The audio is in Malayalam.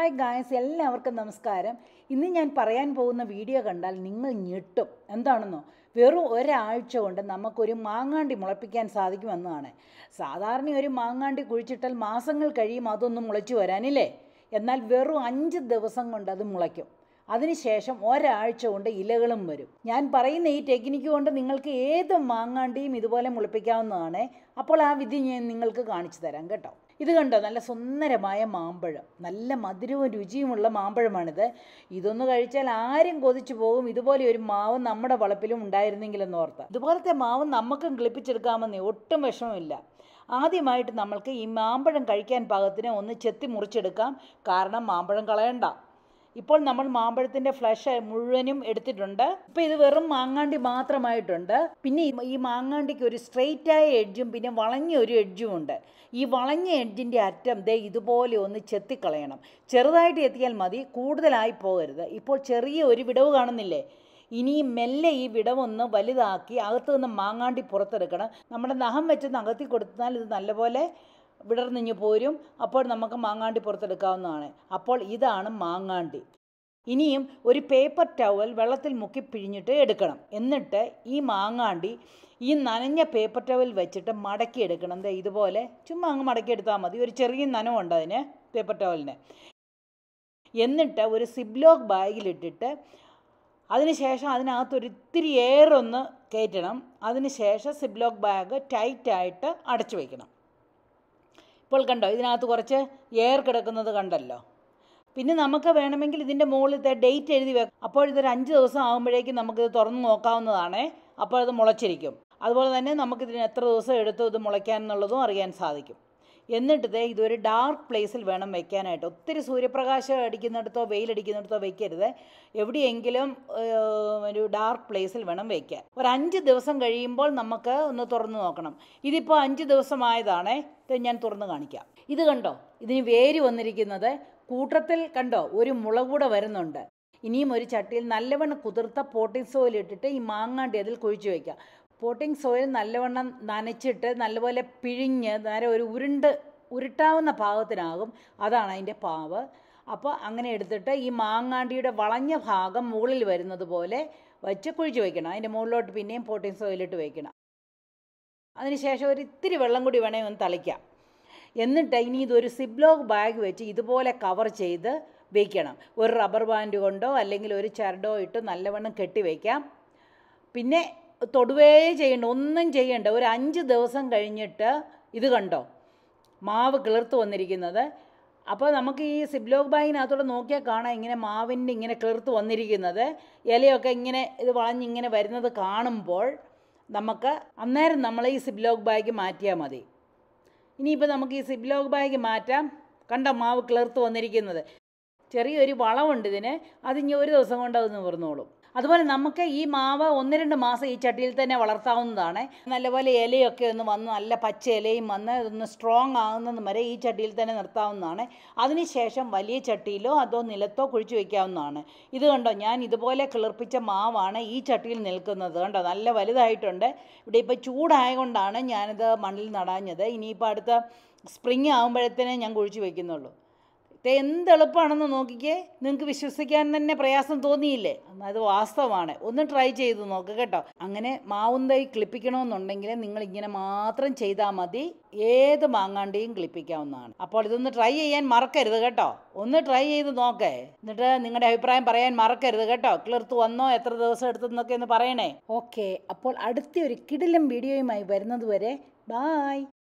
ഹായ് ഗായസ് എല്ലാവർക്കും നമസ്കാരം. ഇന്ന് ഞാൻ പറയാൻ പോകുന്ന വീഡിയോ കണ്ടാൽ നിങ്ങൾ ഞെട്ടും. എന്താണെന്നോ? വെറും ഒരാഴ്ച കൊണ്ട് നമുക്കൊരു മാങ്ങാണ്ടി മുളപ്പിക്കാൻ സാധിക്കുമെന്നാണ്. സാധാരണ ഒരു മാങ്ങാണ്ടി കുഴിച്ചിട്ടാൽ മാസങ്ങൾ കഴിയും അതൊന്നും മുളച്ചു വരാനില്ലേ? എന്നാൽ വെറും അഞ്ച് ദിവസം കൊണ്ട് അത് മുളയ്ക്കും. അതിനുശേഷം ഒരാഴ്ച കൊണ്ട് ഇലകളും വരും. ഞാൻ പറയുന്ന ഈ ടെക്നിക്ക് കൊണ്ട് നിങ്ങൾക്ക് ഏത് മാങ്ങാണ്ടിയും ഇതുപോലെ മുളപ്പിക്കാവുന്നതാണ്. അപ്പോൾ ആ വിധി ഞാൻ നിങ്ങൾക്ക് കാണിച്ചു തരാം കേട്ടോ. ഇത് കണ്ടോ? നല്ല സുന്ദരമായ മാമ്പഴം. നല്ല മധുരവും രുചിയുമുള്ള മാമ്പഴമാണിത്. ഇതൊന്ന് കഴിച്ചാൽ ആരും കൊതിച്ചു പോകും. ഇതുപോലെ ഒരു മാവ് നമ്മുടെ വളപ്പിലും ഉണ്ടായിരുന്നെങ്കിലെന്ന് ഓർത്ത്. ഇതുപോലത്തെ മാവ് നമുക്കും കിളിപ്പിച്ചെടുക്കാമെന്നേ ഒട്ടും വിഷമമില്ല. ആദ്യമായിട്ട് നമ്മൾക്ക് ഈ മാമ്പഴം കഴിക്കാൻ പാകത്തിന് ഒന്ന് ചെത്തി മുറിച്ചെടുക്കാം. കാരണം മാമ്പഴം കളയണ്ട. ഇപ്പോൾ നമ്മൾ മാമ്പഴത്തിന്റെ ഫ്ലഷ് മുഴുവനും എടുത്തിട്ടുണ്ട്. ഇപ്പൊ ഇത് വെറും മാങ്ങാണ്ടി മാത്രമായിട്ടുണ്ട്. പിന്നെ ഈ- മാങ്ങാണ്ടിക്ക് ഒരു സ്ട്രെയിറ്റ് ആയ എഡ്ജും പിന്നെ വളഞ്ഞ ഒരു എഡ്ജും ഉണ്ട്. ഈ വളഞ്ഞ എഡ്ജിന്റെ അറ്റം ദേ ഇതുപോലെ ഒന്ന് ചെത്തിക്കളയണം. ചെറുതായിട്ട് എത്തിയാൽ മതി കൂടുതലായി പോകരുത്. ഇപ്പോൾ ചെറിയ ഒരു വിടവ് കാണുന്നില്ലേ? ഇനി മെല്ലെ ഈ വിടവൊന്ന് വലുതാക്കി അകത്തുനിന്ന് മാങ്ങാണ്ടി പുറത്തെടുക്കണം. നമ്മുടെ നഖം വെച്ച് നകത്തി കൊടുത്താൽ ഇത് നല്ലപോലെ വിടർന്നിഞ്ഞു പോരും. അപ്പോൾ നമുക്ക് മാങ്ങാണ്ടി പുറത്തെടുക്കാവുന്നതാണ്. അപ്പോൾ ഇതാണ് മാങ്ങാണ്ടി. ഇനിയും ഒരു പേപ്പർ ടവൽ വെള്ളത്തിൽ മുക്കി പിഴിഞ്ഞിട്ട് എടുക്കണം. എന്നിട്ട് ഈ മാങ്ങാണ്ടി ഈ നനഞ്ഞ പേപ്പർ ടവൽ വെച്ചിട്ട് മടക്കി എടുക്കണം. ദേ ഇതുപോലെ ചുമ്മാ അങ്ങ് മടക്കി എടുത്താൽ മതി. ഒരു ചെറിയ നനവുണ്ട് അതിന് പേപ്പർ ടവലിന് എന്നിട്ട് ഒരു സിബ്ലോക്ക് ബാഗിലിട്ടിട്ട് അതിനുശേഷം അതിനകത്ത് ഒരു ഇത്തിരി എയർ ഒന്ന് കയറ്റണം അതിനുശേഷം സിബ്ലോക്ക് ബാഗ് ടൈറ്റായിട്ട് അടച്ചു വയ്ക്കണം ഇപ്പോൾ കണ്ടോ ഇതിനകത്ത് കുറച്ച് എയർ കിടക്കുന്നത് കണ്ടല്ലോ. പിന്നെ നമുക്ക് വേണമെങ്കിൽ ഇതിന്റെ മുകളിലത്തെ ഡേറ്റ് എഴുതി വെക്കാം അപ്പോൾ ഇതൊരു അഞ്ച് ദിവസം ആകുമ്പോഴേക്കും നമുക്കിത് തുറന്ന് നോക്കാവുന്നതാണ്. അപ്പോൾ അത് മുളച്ചിരിക്കും. അതുപോലെ തന്നെ നമുക്കിതിന് എത്ര ദിവസം എടുത്തു ഇത് മുളയ്ക്കാൻ എന്നുള്ളതും അറിയാൻ സാധിക്കും. എന്നിട്ട് ദേ ഇതൊരു ഡാർക്ക് പ്ലേസിൽ വേണം വെക്കാനായിട്ട്. ഒത്തിരി സൂര്യപ്രകാശം അടിക്കുന്നിടത്തോ വെയിലടിക്കുന്നിടത്തോ വെക്കരുത്. എവിടെയെങ്കിലും ഒരു ഡാർക്ക് പ്ലേസിൽ വേണം വെക്കാൻ. ഒരു അഞ്ച് ദിവസം കഴിയുമ്പോൾ നമുക്ക് ഒന്ന് തുറന്നു നോക്കണം. ഇതിപ്പോൾ അഞ്ച് ദിവസമായതാണേ ഇത് ഞാൻ തുറന്നു കാണിക്കാം. ഇത് കണ്ടോ? ഇതിന് വേര് വന്നിരിക്കുന്നത് കൂട്ടത്തിൽ കണ്ടോ? ഒരു മുള കൂടെ വരുന്നുണ്ട്. ഇനിയും ഒരു ചട്ടിയിൽ നല്ലവണ്ണം കുതിർത്ത പോട്ടിംഗ് സോയിൽ ഇട്ടിട്ട് ഈ മാങ്ങാണ്ടി അതിൽ കുഴിച്ചു വയ്ക്കുക പോട്ടിംഗ് സോയിൽ നല്ലവണ്ണം നനച്ചിട്ട് നല്ലപോലെ പിഴിഞ്ഞ് നേരെ ഒരു ഉരുണ്ട് ഉരുട്ടാവുന്ന പാകത്തിനാകും അതാണ് അതിന്റെ പാവ്. അപ്പോൾ അങ്ങനെ എടുത്തിട്ട് ഈ മാങ്ങാണ്ടിയുടെ വളഞ്ഞ ഭാഗം മുകളിൽ വരുന്നത് പോലെ വച്ച് കുഴിച്ച് വയ്ക്കണം. അതിന്റെ മുകളിലോട്ട് പിന്നെയും പോട്ടിംഗ് സോയിലിട്ട് വയ്ക്കണം. അതിനുശേഷം ഒരു ഇത്തിരി വെള്ളം കൂടി വേണേ ഒന്ന് തളിക്കാം. എന്നിട്ട് ഇനി ഇതൊരു സിബ്ലോക്ക് ബാഗ് വെച്ച് ഇതുപോലെ കവർ ചെയ്ത് വയ്ക്കണം. ഒരു റബ്ബർ ബാൻഡ് കൊണ്ടോ അല്ലെങ്കിൽ ഒരു ചരടോ ഇട്ട് നല്ലവണ്ണം കെട്ടി വയ്ക്കാം. പിന്നെ തൊടുവേ ചെയ്യണ്ട ഒന്നും ചെയ്യണ്ട. ഒരു അഞ്ച് ദിവസം കഴിഞ്ഞിട്ട് ഇത് കണ്ടോ? മാവ് കിളിർത്ത് വന്നിരിക്കുന്നത്. അപ്പോൾ നമുക്ക് ഈ സിബ്ലോക്ക് ബാഗിനകത്തോടെ നോക്കിയാൽ കാണാം ഇങ്ങനെ മാവിന്റെ ഇങ്ങനെ കിളിർത്ത് വന്നിരിക്കുന്നത്. ഇലയൊക്കെ ഇങ്ങനെ ഇത് വളഞ്ഞിങ്ങനെ വരുന്നത് കാണുമ്പോൾ നമുക്ക് അന്നേരം നമ്മൾ ഈ സിബ്ലോക്ക് ബാഗ് മാറ്റിയാൽ മതി. ഇനിയിപ്പോൾ നമുക്ക് ഈ സിബ്ലോക്ക് ബാഗ് മാറ്റാം. കണ്ട മാവ് കിളിർത്ത് വന്നിരിക്കുന്നത്. ചെറിയൊരു വളമുണ്ട് ഇതിന്. അത് ഇനി ഒരു ദിവസം കൊണ്ട് അത് നിവർന്നോളും അതുപോലെ നമുക്ക് ഈ മാവ് ഒന്ന് രണ്ട് മാസം ഈ ചട്ടിയിൽ തന്നെ വളർത്താവുന്നതാണ്. നല്ലപോലെ ഇലയൊക്കെ ഒന്ന് വന്ന് നല്ല പച്ച ഇലയും വന്ന് ഒന്ന് സ്ട്രോങ് ആകുന്നത് വരെ ഈ ചട്ടിയിൽ തന്നെ നിർത്താവുന്നതാണ്. അതിനുശേഷം വലിയ ചട്ടിയിലോ അതോ നിലത്തോ കുഴിച്ചു വയ്ക്കാവുന്നതാണ് ഇത് കണ്ടോ? ഞാൻ ഇതുപോലെ കിളിർപ്പിച്ച മാവാണ് ഈ ചട്ടിയിൽ നിൽക്കുന്നത് കണ്ടോ? നല്ല വലുതായിട്ടുണ്ട്. ഇവിടെ ഇപ്പോൾ ചൂടായതുകൊണ്ടാണ് ഞാനിത് മണ്ണിൽ നടാഞ്ഞത്. ഇനിയിപ്പോൾ അടുത്ത സ്പ്രിങ് ആകുമ്പോഴത്തേനെ ഞാൻ കുഴിച്ചു വയ്ക്കുന്നുള്ളൂ എന്ത് എളുപ്പമാണെന്ന് നോക്കിക്കേ. നിങ്ങൾക്ക് വിശ്വസിക്കാൻ തന്നെ പ്രയാസം തോന്നിയില്ലേ? അത് വാസ്തവമാണ്. ഒന്ന് ട്രൈ ചെയ്ത് നോക്ക് കേട്ടോ. അങ്ങനെ മാവും തൈ ക്ലിപ്പിക്കണമെന്നുണ്ടെങ്കിൽ നിങ്ങൾ ഇങ്ങനെ മാത്രം ചെയ്താൽ മതി. ഏത് മാങ്ങാണ്ടിയും ക്ലിപ്പിക്കാവുന്നതാണ് അപ്പോൾ ഇതൊന്ന് ട്രൈ ചെയ്യാൻ മറക്കരുത് കേട്ടോ. ഒന്ന് ട്രൈ ചെയ്ത് നോക്കേ. എന്നിട്ട് നിങ്ങളുടെ അഭിപ്രായം പറയാൻ മറക്കരുത് കേട്ടോ. ക്ലിർത്ത് വന്നോ എത്ര ദിവസം എടുത്തെന്നൊക്കെ ഒന്ന് പറയണേ. ഓക്കെ അപ്പോൾ അടുത്ത ഒരു കിടിലം വീഡിയോയുമായി വരുന്നത് വരെ ബായ്